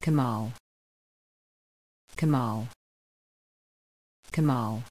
Kamal. Kamal. Kamal.